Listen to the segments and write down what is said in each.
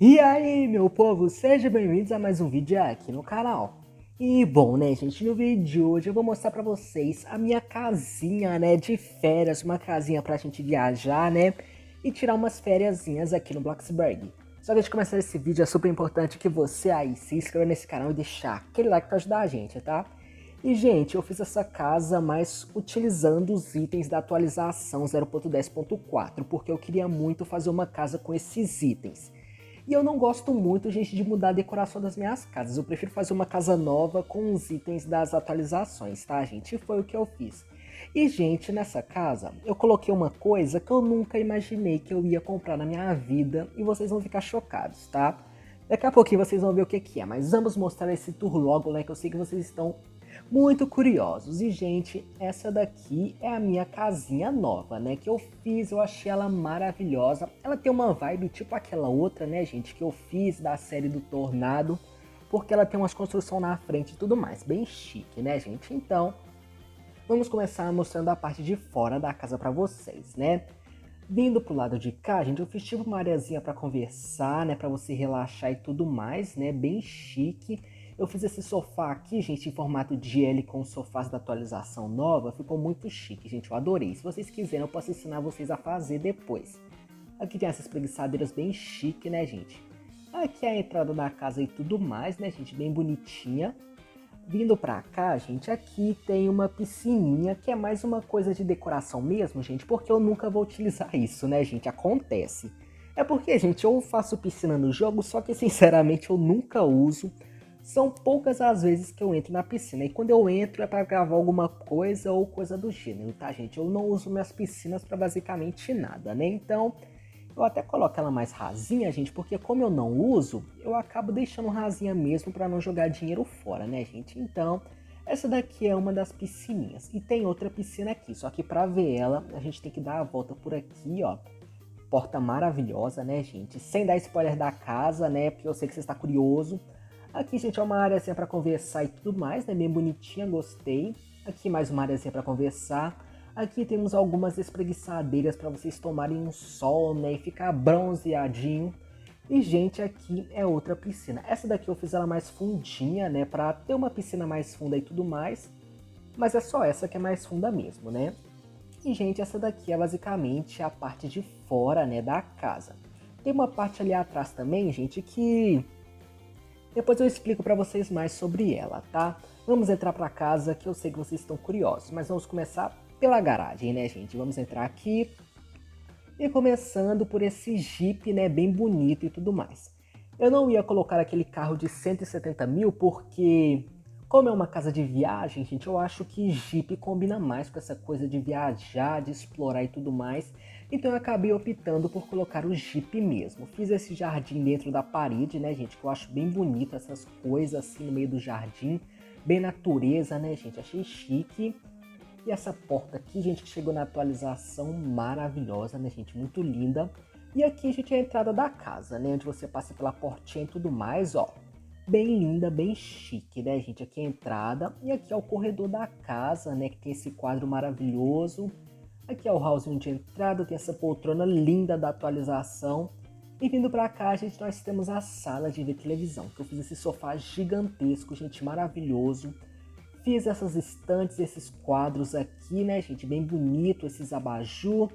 E aí, meu povo, sejam bem-vindos a mais um vídeo aqui no canal. E bom, né, gente, no vídeo de hoje eu vou mostrar pra vocês a minha casinha, né, de férias, uma casinha pra gente viajar, né, e tirar umas fériasinhas aqui no Bloxburg. Só que antes de começar esse vídeo é super importante que você aí se inscreva nesse canal e deixar aquele like pra ajudar a gente, tá? E, gente, eu fiz essa casa, mas utilizando os itens da atualização 0.10.4, porque eu queria muito fazer uma casa com esses itens. E eu não gosto muito, gente, de mudar a decoração das minhas casas. Eu prefiro fazer uma casa nova com os itens das atualizações, tá, gente? E foi o que eu fiz. E, gente, nessa casa, eu coloquei uma coisa que eu nunca imaginei que eu ia comprar na minha vida e vocês vão ficar chocados, tá? Daqui a pouquinho vocês vão ver o que, que é, mas vamos mostrar esse tour logo, né? Que eu sei que vocês estão muito curiosos. E, gente, essa daqui é a minha casinha nova, né? Que eu fiz, eu achei ela maravilhosa. Ela tem uma vibe tipo aquela outra, né, gente? Que eu fiz da série do Tornado. Porque ela tem umas construções na frente e tudo mais. Bem chique, né, gente? Então, vamos começar mostrando a parte de fora da casa para vocês, né? Vindo pro lado de cá, gente, eu fiz tipo uma areazinha para conversar, né? Para você relaxar e tudo mais, né? Bem chique. Eu fiz esse sofá aqui, gente, em formato de L com sofás da atualização nova. Ficou muito chique, gente. Eu adorei. Se vocês quiserem, eu posso ensinar vocês a fazer depois. Aqui tem essas preguiçadeiras bem chique, né, gente? Aqui é a entrada da casa e tudo mais, né, gente? Bem bonitinha. Vindo pra cá, gente, aqui tem uma piscininha, que é mais uma coisa de decoração mesmo, gente, porque eu nunca vou utilizar isso, né, gente? Acontece. É porque, gente, eu faço piscina no jogo, só que, sinceramente, eu nunca uso. São poucas as vezes que eu entro na piscina. E quando eu entro é para gravar alguma coisa ou coisa do gênero, tá, gente? Eu não uso minhas piscinas para basicamente nada, né? Então, eu até coloco ela mais rasinha, gente, porque como eu não uso, eu acabo deixando rasinha mesmo para não jogar dinheiro fora, né, gente? Então, essa daqui é uma das piscininhas. E tem outra piscina aqui, só que para ver ela, a gente tem que dar a volta por aqui, ó. Porta maravilhosa, né, gente? Sem dar spoiler da casa, né, porque eu sei que você está curioso. Aqui, gente, é uma área assim, para conversar e tudo mais, né? Bem bonitinha, gostei. Aqui mais uma área assim, para conversar. Aqui temos algumas espreguiçadeiras para vocês tomarem um sol, né? E ficar bronzeadinho. E, gente, aqui é outra piscina. Essa daqui eu fiz ela mais fundinha, né? Pra ter uma piscina mais funda e tudo mais. Mas é só essa que é mais funda mesmo, né? E, gente, essa daqui é basicamente a parte de fora, né? Da casa. Tem uma parte ali atrás também, gente, que depois eu explico para vocês mais sobre ela, tá? Vamos entrar para casa que eu sei que vocês estão curiosos, mas vamos começar pela garagem, né, gente? Vamos entrar aqui e começando por esse Jeep, né, bem bonito e tudo mais. Eu não ia colocar aquele carro de 170 mil porque, como é uma casa de viagem, gente, eu acho que Jeep combina mais com essa coisa de viajar, de explorar e tudo mais. Então eu acabei optando por colocar o Jeep mesmo. Fiz esse jardim dentro da parede, né, gente? Que eu acho bem bonito essas coisas assim no meio do jardim. Bem natureza, né, gente? Achei chique. E essa porta aqui, gente, que chegou na atualização maravilhosa, né, gente? Muito linda. E aqui, gente, é a entrada da casa, né? Onde você passa pela portinha e tudo mais, ó. Bem linda, bem chique, né, gente? Aqui é a entrada. E aqui é o corredor da casa, né? Que tem esse quadro maravilhoso Aqui é o hallzinho de entrada, tem essa poltrona linda da atualização. E vindo pra cá, gente, nós temos a sala de ver televisão, que eu fiz esse sofá gigantesco, gente, maravilhoso. Fiz essas estantes, esses quadros aqui, né, gente, bem bonito, esses abajur.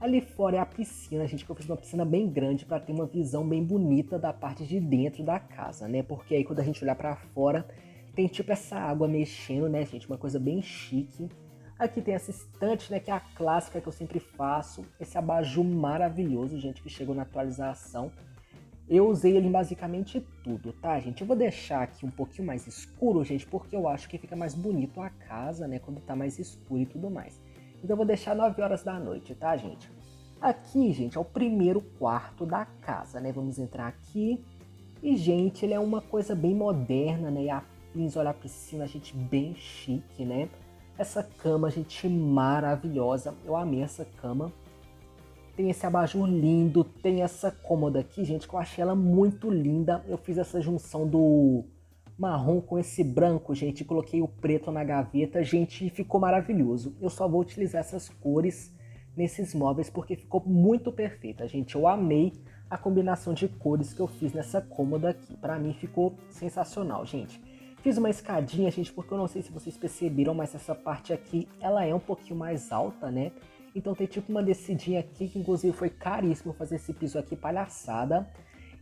Ali fora é a piscina, gente, que eu fiz uma piscina bem grande para ter uma visão bem bonita da parte de dentro da casa, né? Porque aí quando a gente olhar para fora, tem tipo essa água mexendo, né, gente? Uma coisa bem chique. Aqui tem essa estante, né, que é a clássica que eu sempre faço. Esse abajur maravilhoso, gente, que chegou na atualização. Eu usei ele em basicamente tudo, tá, gente? Eu vou deixar aqui um pouquinho mais escuro, gente, porque eu acho que fica mais bonito a casa, né, quando tá mais escuro e tudo mais. Então eu vou deixar 9 horas da noite, tá, gente? Aqui, gente, é o primeiro quarto da casa, né? Vamos entrar aqui. E, gente, ele é uma coisa bem moderna, né? E a, olha a piscina, gente, bem chique, né? Essa cama, gente, maravilhosa. Eu amei essa cama. Tem esse abajur lindo, tem essa cômoda aqui, gente, que eu achei ela muito linda. Eu fiz essa junção do marrom com esse branco, gente, coloquei o preto na gaveta, gente, ficou maravilhoso. Eu só vou utilizar essas cores nesses móveis porque ficou muito perfeita, gente. Eu amei a combinação de cores que eu fiz nessa cômoda aqui. Para mim ficou sensacional, gente. Fiz uma escadinha, gente, porque eu não sei se vocês perceberam, mas essa parte aqui, ela é um pouquinho mais alta, né? Então tem tipo uma descidinha aqui, que inclusive foi caríssimo fazer esse piso aqui, palhaçada.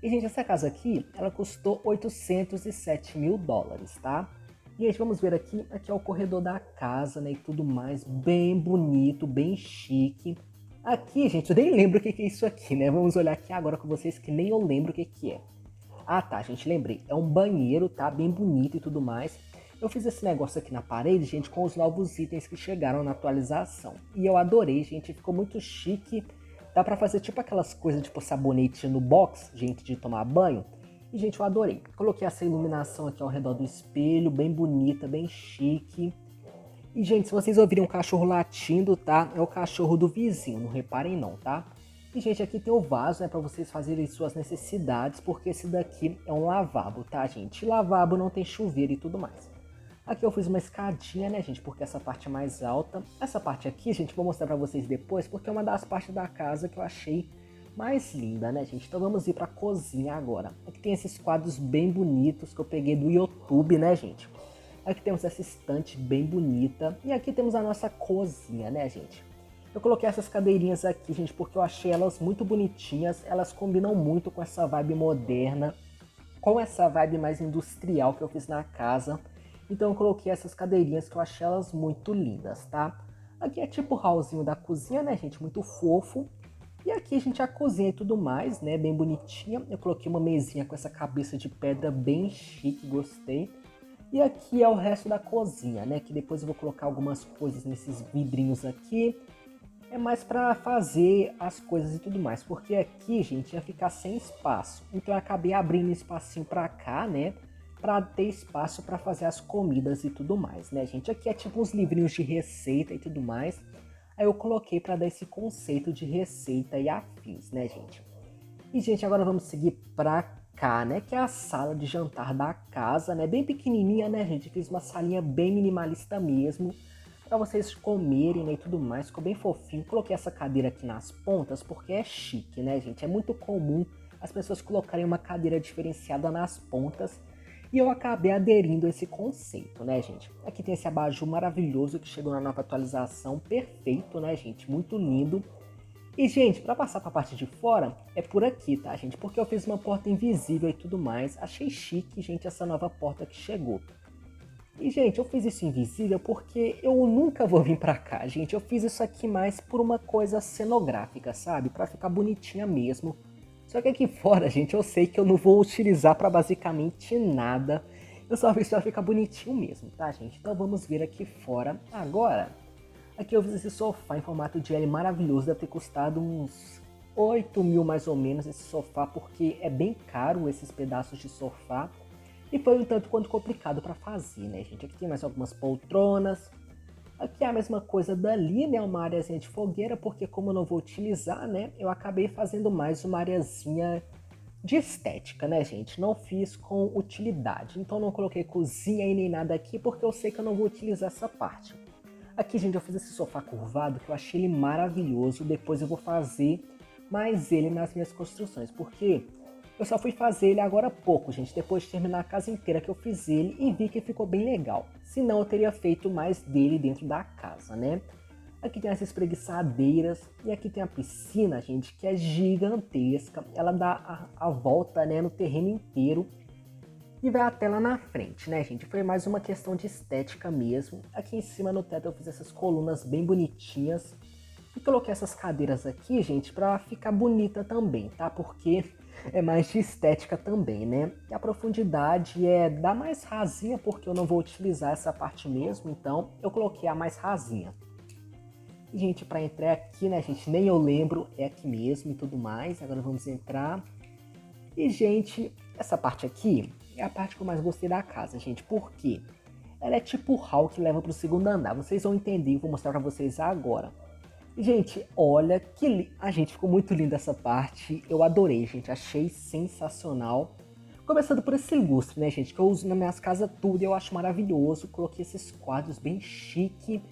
E, gente, essa casa aqui, ela custou 807 mil dólares, tá? E, gente, vamos ver aqui, aqui é o corredor da casa, né, e tudo mais, bem bonito, bem chique. Aqui, gente, eu nem lembro o que é isso aqui, né? Vamos olhar aqui agora com vocês que nem eu lembro o que é. Ah, tá, gente, lembrei. É um banheiro, tá? Bem bonito e tudo mais. Eu fiz esse negócio aqui na parede, gente, com os novos itens que chegaram na atualização. E eu adorei, gente, ficou muito chique. Dá pra fazer tipo aquelas coisas, tipo sabonete no box, gente, de tomar banho. E, gente, eu adorei. Coloquei essa iluminação aqui ao redor do espelho, bem bonita, bem chique. E, gente, se vocês ouvirem um cachorro latindo, tá? É o cachorro do vizinho, não reparem não, tá? E, gente, aqui tem o vaso, né, para vocês fazerem suas necessidades, porque esse daqui é um lavabo, tá, gente? E lavabo não tem chuveiro e tudo mais. Aqui eu fiz uma escadinha, né, gente, porque essa parte é mais alta. Essa parte aqui, gente, vou mostrar para vocês depois, porque é uma das partes da casa que eu achei mais linda, né, gente? Então vamos ir pra cozinha agora. Aqui tem esses quadros bem bonitos que eu peguei do YouTube, né, gente? Aqui temos essa estante bem bonita. E aqui temos a nossa cozinha, né, gente? Eu coloquei essas cadeirinhas aqui, gente, porque eu achei elas muito bonitinhas. Elas combinam muito com essa vibe moderna, com essa vibe mais industrial que eu fiz na casa. Então eu coloquei essas cadeirinhas que eu achei elas muito lindas, tá? Aqui é tipo o hallzinho da cozinha, né, gente? Muito fofo. E aqui, gente, a cozinha e tudo mais, né? Bem bonitinha. Eu coloquei uma mesinha com essa cabeça de pedra bem chique, gostei. E aqui é o resto da cozinha, né? Que depois eu vou colocar algumas coisas nesses vidrinhos aqui. É mais para fazer as coisas e tudo mais. Porque aqui, gente, ia ficar sem espaço. Então eu acabei abrindo um espacinho para cá, né? Para ter espaço para fazer as comidas e tudo mais, né, gente? Aqui é tipo uns livrinhos de receita e tudo mais. Aí eu coloquei para dar esse conceito de receita e afins, né, gente? E, gente, agora vamos seguir para cá, né? Que é a sala de jantar da casa, né? Bem pequenininha, né, gente? Fiz uma salinha bem minimalista mesmo. Pra vocês comerem né, e tudo mais. Ficou bem fofinho. Coloquei essa cadeira aqui nas pontas porque é chique, né, gente? É muito comum as pessoas colocarem uma cadeira diferenciada nas pontas. E eu acabei aderindo a esse conceito, né, gente? Aqui tem esse abajur maravilhoso que chegou na nova atualização. Perfeito, né, gente? Muito lindo. E, gente, para passar para a parte de fora, é por aqui, tá, gente? Porque eu fiz uma porta invisível e tudo mais. Achei chique, gente, essa nova porta que chegou. E, gente, eu fiz isso invisível porque eu nunca vou vir pra cá, gente. Eu fiz isso aqui mais por uma coisa cenográfica, sabe? Pra ficar bonitinha mesmo. Só que aqui fora, gente, eu sei que eu não vou utilizar pra basicamente nada. Eu só fiz pra ficar bonitinho mesmo, tá, gente? Então vamos ver aqui fora agora. Aqui eu fiz esse sofá em formato de L maravilhoso, deve ter custado uns 8 mil mais ou menos esse sofá, porque é bem caro esses pedaços de sofá. E foi um tanto quanto complicado para fazer, né, gente? Aqui tem mais algumas poltronas. Aqui é a mesma coisa dali, né? Uma areazinha de fogueira, porque como eu não vou utilizar, né? Eu acabei fazendo mais uma areazinha de estética, né, gente? Não fiz com utilidade. Então não coloquei cozinha e nem nada aqui, porque eu sei que eu não vou utilizar essa parte. Aqui, gente, eu fiz esse sofá curvado que eu achei ele maravilhoso. Depois eu vou fazer mais ele nas minhas construções, porque eu só fui fazer ele agora há pouco, gente, depois de terminar a casa inteira que eu fiz ele e vi que ficou bem legal. Senão eu teria feito mais dele dentro da casa, né? Aqui tem essas espreguiçadeiras e aqui tem a piscina, gente, que é gigantesca. Ela dá a, a volta, né, no terreno inteiro e vai até lá na frente, né, gente? Foi mais uma questão de estética mesmo. Aqui em cima no teto eu fiz essas colunas bem bonitinhas. E coloquei essas cadeiras aqui, gente, pra ficar bonita também, tá? Porque é mais de estética também, né? E a profundidade é da mais rasinha, porque eu não vou utilizar essa parte mesmo, então eu coloquei a mais rasinha. E, gente, para entrar aqui, né, gente, nem eu lembro, é aqui mesmo e tudo mais. Agora vamos entrar. E, gente, essa parte aqui é a parte que eu mais gostei da casa, gente. Por quê? Ela é tipo o hall que leva pro segundo andar. Vocês vão entender, vou mostrar pra vocês agora. Gente, olha que li... a gente ficou muito linda essa parte. Eu adorei, gente. Achei sensacional. Começando por esse lustre, né, gente? Que eu uso nas minhas casas tudo e eu acho maravilhoso. Coloquei esses quadros bem chique.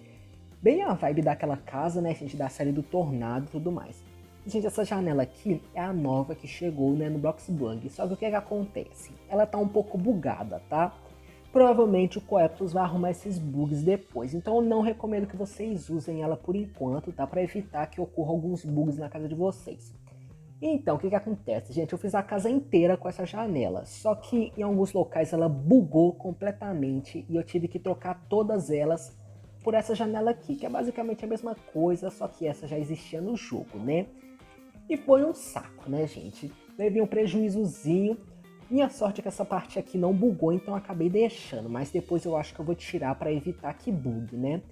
Bem a vibe daquela casa, né, gente? Da série do Tornado e tudo mais. Gente, essa janela aqui é a nova que chegou né, no Bloxburg. Só que o que, é que acontece? Ela tá um pouco bugada, tá? Provavelmente o Coeptus vai arrumar esses bugs depois. Então eu não recomendo que vocês usem ela por enquanto, tá? Para evitar que ocorram alguns bugs na casa de vocês. Então, o que, que acontece, gente? Eu fiz a casa inteira com essa janela, só que em alguns locais ela bugou completamente e eu tive que trocar todas elas por essa janela aqui, que é basicamente a mesma coisa, só que essa já existia no jogo, né? E foi um saco, né, gente? Levei um prejuízozinho. Minha sorte é que essa parte aqui não bugou, então acabei deixando, mas depois eu acho que eu vou tirar para evitar que bugue, né?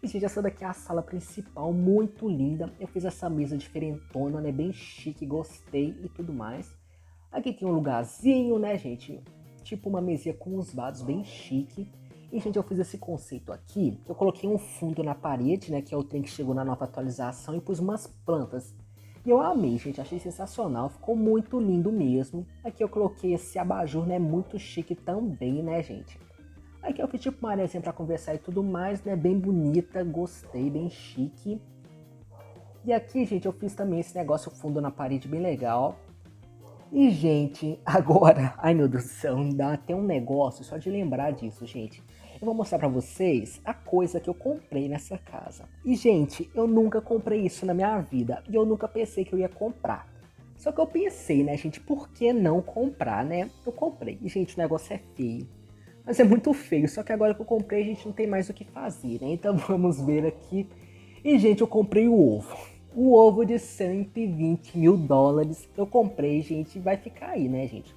E, gente, essa daqui é a sala principal, muito linda. Eu fiz essa mesa diferentona, né? Bem chique, gostei e tudo mais. Aqui tem um lugarzinho, né, gente? Tipo uma mesinha com uns vasos bem chique. E, gente, eu fiz esse conceito aqui. Eu coloquei um fundo na parede, né? Que é o trem que chegou na nova atualização. E pus umas plantas. E eu amei, gente. Achei sensacional. Ficou muito lindo mesmo. Aqui eu coloquei esse abajur, né? Muito chique também, né, gente? Aqui eu fiz tipo uma areia pra conversar e tudo mais, né? Bem bonita, gostei, bem chique. E aqui, gente, eu fiz também esse negócio fundo na parede bem legal. E, gente, agora, ai meu Deus do céu, dá até um negócio só de lembrar disso, gente. Eu vou mostrar pra vocês a coisa que eu comprei nessa casa. E, gente, eu nunca comprei isso na minha vida. E eu nunca pensei que eu ia comprar. Só que eu pensei, né, gente, por que não comprar, né? Eu comprei. E, gente, o negócio é feio. Mas é muito feio, só que agora que eu comprei a gente não tem mais o que fazer, né? Então vamos ver aqui. E gente, eu comprei o ovo. O ovo de 120 mil dólares eu comprei, gente, vai ficar aí, né, gente?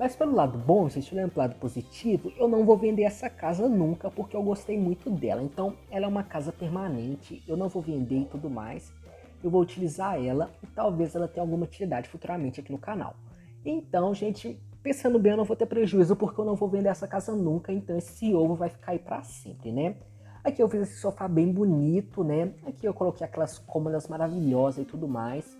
Mas pelo lado bom, gente, olhando pelo lado positivo, eu não vou vender essa casa nunca, porque eu gostei muito dela. Então, ela é uma casa permanente, eu não vou vender e tudo mais. Eu vou utilizar ela e talvez ela tenha alguma utilidade futuramente aqui no canal. Então, gente, pensando bem, eu não vou ter prejuízo porque eu não vou vender essa casa nunca, então esse ovo vai ficar aí para sempre, né? Aqui eu fiz esse sofá bem bonito, né? Aqui eu coloquei aquelas cômodas maravilhosas e tudo mais.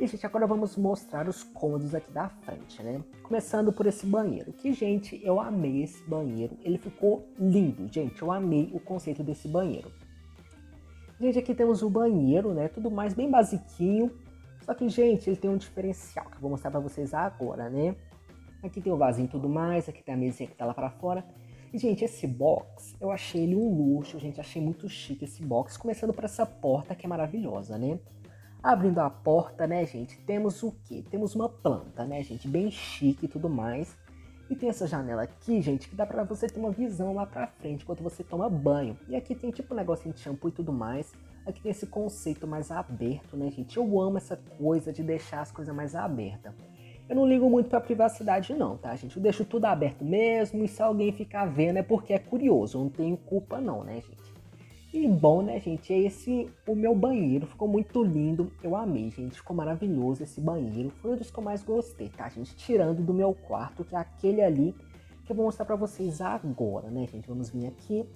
E, gente, agora vamos mostrar os cômodos aqui da frente, né? Começando por esse banheiro, que, gente, eu amei esse banheiro. Ele ficou lindo, gente. Eu amei o conceito desse banheiro. Gente, aqui temos o banheiro, né? Tudo mais bem basiquinho. Só que, gente, ele tem um diferencial que eu vou mostrar pra vocês agora, né? Aqui tem o vasinho e tudo mais, aqui tem a mesinha que tá lá para fora. E, gente, esse box, eu achei ele um luxo, gente, achei muito chique esse box. Começando por essa porta que é maravilhosa, né? Abrindo a porta, né, gente, temos o quê? Temos uma planta, né, gente, bem chique e tudo mais. E tem essa janela aqui, gente, que dá pra você ter uma visão lá pra frente enquanto você toma banho. E aqui tem tipo um negocinho de shampoo e tudo mais. Aqui tem esse conceito mais aberto, né, gente? Eu amo essa coisa de deixar as coisas mais abertas. Eu não ligo muito pra privacidade não, tá, gente? Eu deixo tudo aberto mesmo e se alguém ficar vendo é porque é curioso. Eu não tenho culpa não, né, gente? E bom, né, gente? É esse o meu banheiro. Ficou muito lindo. Eu amei, gente. Ficou maravilhoso esse banheiro. Foi um dos que eu mais gostei, tá, gente? Tirando do meu quarto, que é aquele ali que eu vou mostrar pra vocês agora, né, gente? Vamos vir aqui.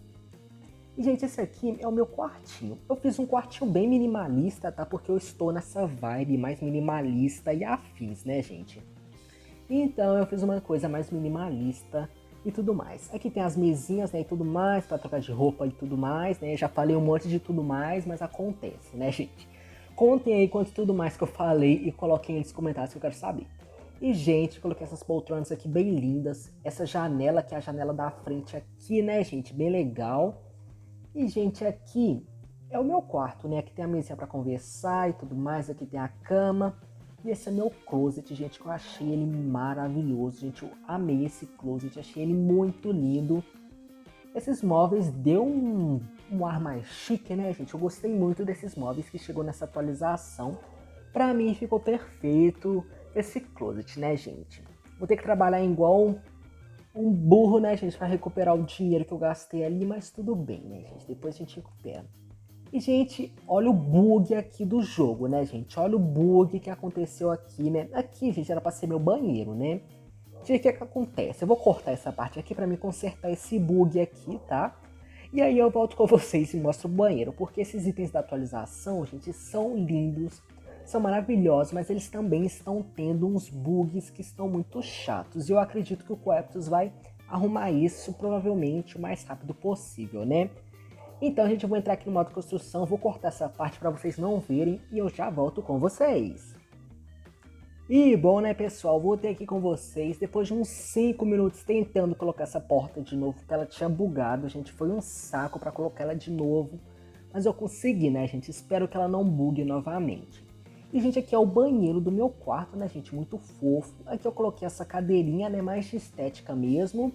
E, gente, esse aqui é o meu quartinho. Eu fiz um quartinho bem minimalista, tá? Porque eu estou nessa vibe mais minimalista e afins, né, gente? Então, eu fiz uma coisa mais minimalista e tudo mais. Aqui tem as mesinhas, né, e tudo mais, para trocar de roupa e tudo mais, né? Já falei um monte de tudo mais, mas acontece, né, gente? Contem aí quanto tudo mais que eu falei e coloquem aí nos comentários que eu quero saber. E, gente, coloquei essas poltronas aqui bem lindas. Essa janela, que é a janela da frente aqui, né, gente? Bem legal. E, gente, aqui é o meu quarto, né? Aqui tem a mesinha para conversar e tudo mais. Aqui tem a cama. E esse é meu closet, gente, que eu achei ele maravilhoso, gente. Eu amei esse closet, achei ele muito lindo. Esses móveis deu um, um ar mais chique, né, gente? Eu gostei muito desses móveis que chegou nessa atualização. Pra mim ficou perfeito esse closet, né, gente? Vou ter que trabalhar igual um burro, né, gente, para recuperar o dinheiro que eu gastei ali, mas tudo bem, né, gente? Depois a gente recupera. E, gente, olha o bug aqui do jogo, né, gente? Olha o bug que aconteceu aqui, né? Aqui, gente, era pra ser meu banheiro, né? O que, é que acontece? Eu vou cortar essa parte aqui para me consertar esse bug aqui, tá? E aí eu volto com vocês e mostro o banheiro, porque esses itens da atualização, gente, são lindos, são maravilhosos, mas eles também estão tendo uns bugs que estão muito chatos. E eu acredito que o Coeptus vai arrumar isso provavelmente o mais rápido possível, né? Então, gente, eu vou entrar aqui no modo construção, vou cortar essa parte para vocês não verem e eu já volto com vocês. E bom, né, pessoal, voltei aqui com vocês depois de uns 5 minutos tentando colocar essa porta de novo, porque ela tinha bugado, gente, foi um saco para colocar ela de novo, mas eu consegui, né, gente, espero que ela não bugue novamente. E, gente, aqui é o banheiro do meu quarto, né, gente, muito fofo. Aqui eu coloquei essa cadeirinha, né, mais de estética mesmo.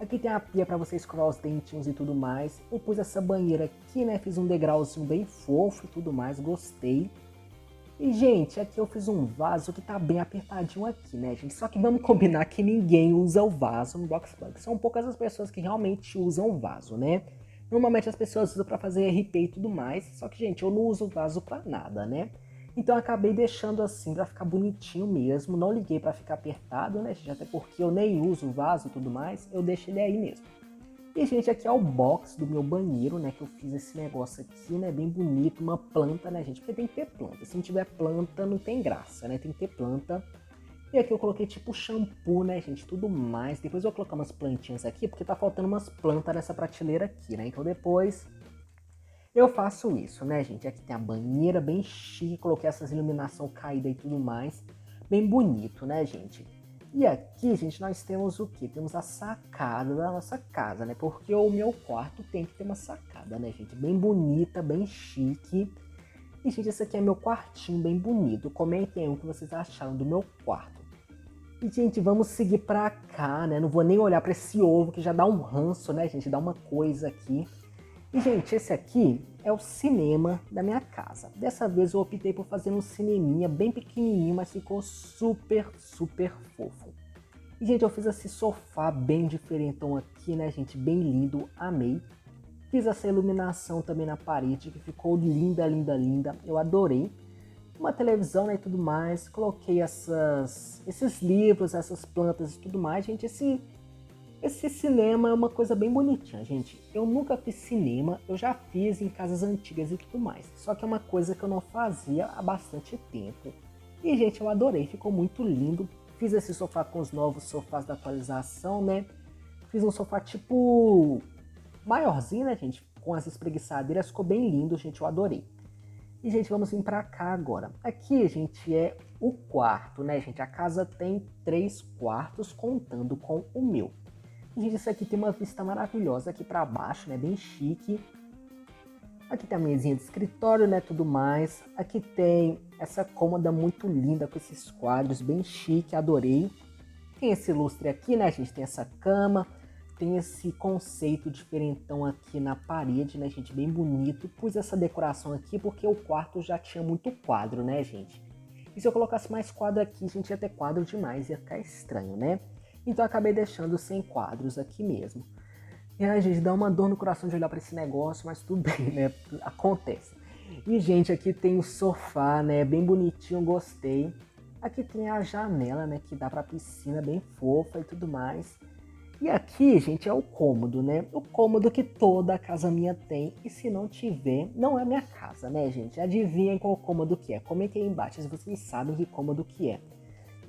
Aqui tem a pia para você escovar os dentinhos e tudo mais. Eu pus essa banheira aqui, né? Fiz um degrauzinho bem fofo e tudo mais, gostei. E, gente, aqui eu fiz um vaso que tá bem apertadinho aqui, né, gente? Só que vamos combinar que ninguém usa o vaso no Bloxplug. São poucas as pessoas que realmente usam o vaso, né? Normalmente as pessoas usam para fazer RP e tudo mais. Só que, gente, eu não uso o vaso para nada, né? Então acabei deixando assim para ficar bonitinho mesmo. Não liguei para ficar apertado, né, gente? Até porque eu nem uso o vaso e tudo mais. Eu deixo ele aí mesmo. E, gente, aqui é o box do meu banheiro, né? Que eu fiz esse negócio aqui, né? Bem bonito, uma planta, né, gente? Porque tem que ter planta. Se não tiver planta, não tem graça, né? Tem que ter planta. E aqui eu coloquei tipo shampoo, né, gente? Tudo mais. Depois eu vou colocar umas plantinhas aqui, porque tá faltando umas plantas nessa prateleira aqui, né? Então depois eu faço isso, né, gente? Aqui tem a banheira bem chique, coloquei essas iluminação caída e tudo mais. Bem bonito, né, gente? E aqui, gente, nós temos o que? Temos a sacada da nossa casa, né? Porque o meu quarto tem que ter uma sacada, né, gente? Bem bonita, bem chique. E, gente, esse aqui é meu quartinho bem bonito. Comentem o que vocês acharam do meu quarto. E, gente, vamos seguir pra cá, né? Não vou nem olhar para esse ovo que já dá um ranço, né, gente? Dá uma coisa aqui. E, gente, esse aqui é o cinema da minha casa. Dessa vez eu optei por fazer um cineminha bem pequenininho, mas ficou super, super fofo. E, gente, eu fiz esse sofá bem diferentão aqui, né, gente? Bem lindo, amei. Fiz essa iluminação também na parede, que ficou linda, linda, linda. Eu adorei. Uma televisão né, e tudo mais. Coloquei essas, esses livros, essas plantas e tudo mais. Gente, esse esse cinema é uma coisa bem bonitinha, gente. Eu nunca fiz cinema, eu já fiz em casas antigas e tudo mais. Só que é uma coisa que eu não fazia há bastante tempo. E, gente, eu adorei, ficou muito lindo. Fiz esse sofá com os novos sofás da atualização, né? Fiz um sofá tipo maiorzinho, né, gente? Com as espreguiçadeiras, ficou bem lindo, gente, eu adorei. E, gente, vamos vir pra cá agora. Aqui, gente, é o quarto, né, gente? A casa tem três quartos, contando com o meu. Gente, isso aqui tem uma vista maravilhosa aqui para baixo, né? Bem chique. Aqui tem a mesinha de escritório, né? Tudo mais. Aqui tem essa cômoda muito linda com esses quadros, bem chique, adorei. Tem esse lustre aqui, né, gente? Tem essa cama. Tem esse conceito diferentão aqui na parede, né, gente? Bem bonito. Pus essa decoração aqui porque o quarto já tinha muito quadro, né, gente? E se eu colocasse mais quadro aqui, gente, ia ter quadro demais, ia ficar estranho, né? Então acabei deixando sem quadros aqui mesmo. E aí, gente, dá uma dor no coração de olhar para esse negócio, mas tudo bem, né? Acontece. E, gente, aqui tem o sofá, né? Bem bonitinho, gostei. Aqui tem a janela, né? Que dá pra piscina, bem fofa e tudo mais. E aqui, gente, é o cômodo, né? O cômodo que toda casa minha tem. E se não tiver, não é minha casa, né, gente? Adivinhem qual cômodo que é. Comentem aí embaixo se vocês sabem que cômodo que é.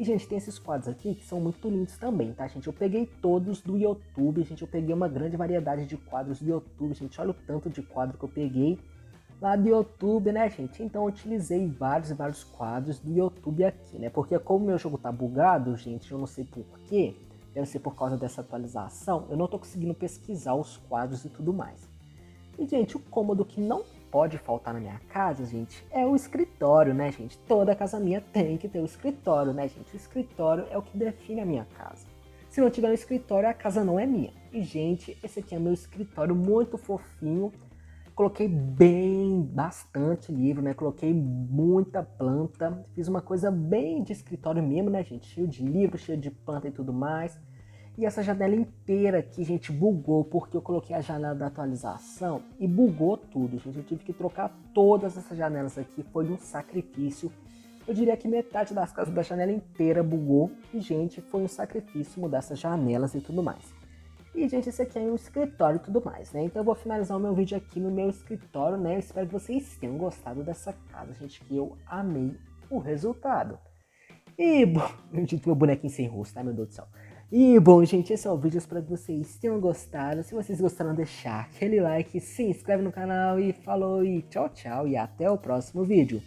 E, gente, tem esses quadros aqui que são muito lindos também, tá, gente? Eu peguei todos do YouTube, gente. Eu peguei uma grande variedade de quadros do YouTube, gente. Olha o tanto de quadro que eu peguei lá do YouTube, né, gente? Então eu utilizei vários e vários quadros do YouTube aqui, né? Porque como meu jogo tá bugado, gente, eu não sei porquê, deve ser por causa dessa atualização, eu não tô conseguindo pesquisar os quadros e tudo mais. E, gente, o cômodo que não pode faltar na minha casa, gente, é o escritório, né, gente? Toda casa minha tem que ter o escritório, né, gente? O escritório é o que define a minha casa. Se não tiver um escritório, a casa não é minha. E, gente, esse aqui é meu escritório muito fofinho. Coloquei bem, bastante livro, né? Coloquei muita planta. Fiz uma coisa bem de escritório mesmo, né, gente? Cheio de livro, cheio de planta e tudo mais. E essa janela inteira aqui, gente, bugou porque eu coloquei a janela da atualização e bugou tudo, gente. Eu tive que trocar todas essas janelas aqui, foi um sacrifício. Eu diria que metade das casas da janela inteira bugou e, gente, foi um sacrifício mudar essas janelas e tudo mais. E, gente, esse aqui é o escritório e tudo mais, né? Então eu vou finalizar o meu vídeo aqui no meu escritório, né? Eu espero que vocês tenham gostado dessa casa, gente, que eu amei o resultado. E, bom, meu bonequinho sem rosto, tá, meu Deus do céu. E bom, gente, esse é o vídeo. Espero que vocês tenham gostado. Se vocês gostaram, deixar aquele like, se inscreve no canal e falou e tchau, tchau. E até o próximo vídeo.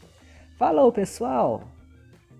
Falou, pessoal!